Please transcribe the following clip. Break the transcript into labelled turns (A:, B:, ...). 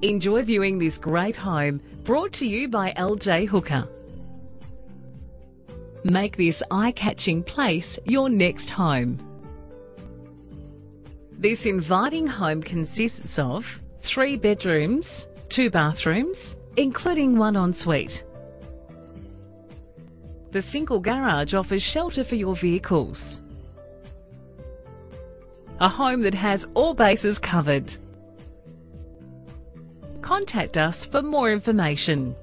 A: Enjoy viewing this great home brought to you by LJ Hooker. Make this eye-catching place your next home. This inviting home consists of three bedrooms, two bathrooms, including one ensuite. The single garage offers shelter for your vehicles. A home that has all bases covered. Contact us for more information.